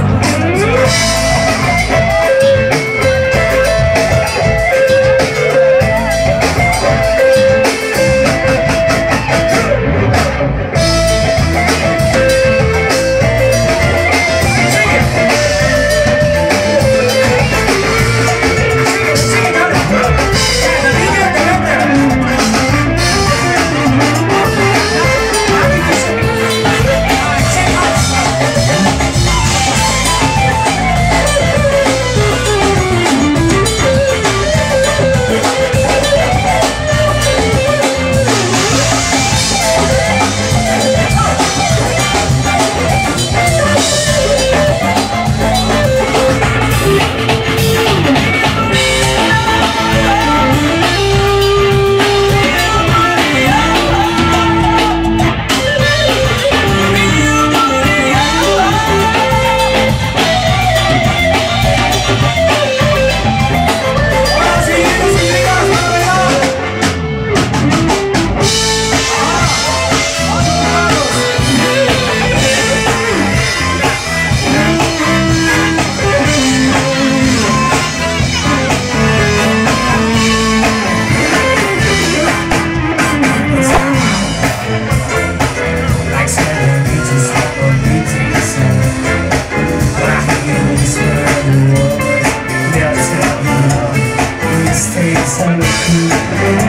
Thank you. So